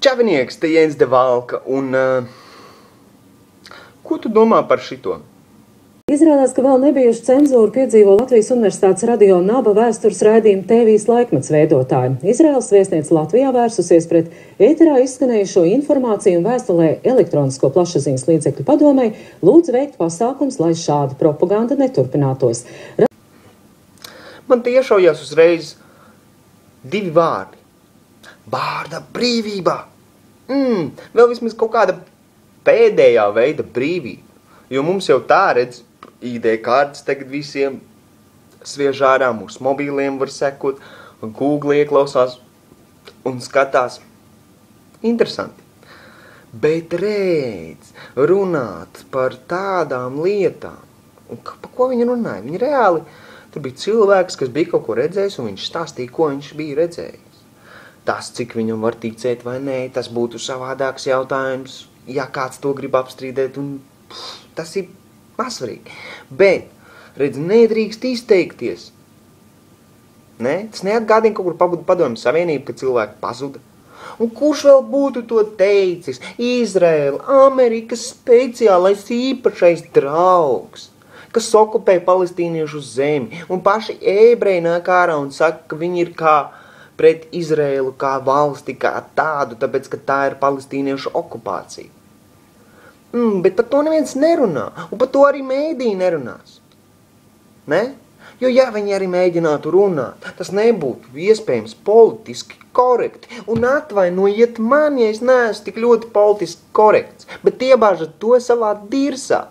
Čavinieks, te Jens de Valka, un uh, ko tu domā par šito? Izrādās, ka vēl nebijuši cenzūru piedzīvo Latvijas Universitātes radio naba vēstures raidījuma TV laikmets veidotāji. Izraels vēstniece Latvijā vērsusies pret ēterā izskanējušo informāciju un vēstulē elektronisko plašsaziņas līdzekļu padomei lūdz veikt pasākums, lai šāda propaganda neturpinātos. Ra Man tie iešaujās uzreiz divi vārdi. Vārda brīvība. Mm, vēl vismaz kaut kāda pēdējā veida brīvība. Jo mums jau tā redz, ID kartes tagad visiem sviež ārā, mūsu mobīliem var sekot, Google ieklausās un skatās. Interesanti. Bet redz, runāt par tādām lietām, un ka, pa ko viņi runāja? Viņi reāli, tur bija cilvēks, kas bija kaut ko redzējis, un viņš stāstīja, ko viņš bija redzējis. Tas, cik viņam var ticēt vai nē, tas būtu savādāks jautājums, ja kāds to grib apstrīdēt, un pff, tas ir mazsvarīgi. Bet, redz, nedrīkst izteikties. Ne? Tas neatgādina kaut kur padomju savienību, ka cilvēki pazuda. Un kurš vēl būtu to teicis? Izraela, Amerikas speciālais īpašais draugs, kas okupē palestīniešu zemi, un paši ebreji nāk ārā un saka, ka viņi ir kā pret Izraelu kā valsti, kā tādu, tāpēc, ka tā ir palestīniešu okupācija. Mm, bet par to neviens nerunā, un par to arī mēdī nerunās. Ne? Jo, ja viņi arī mēģinātu runāt, tas nebūtu iespējams politiski korekti. Un atvainojiet man, ja es neesmu tik ļoti politiski korekts, bet iebāžat to savā dirsā.